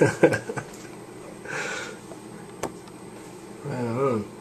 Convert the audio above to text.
I don't know.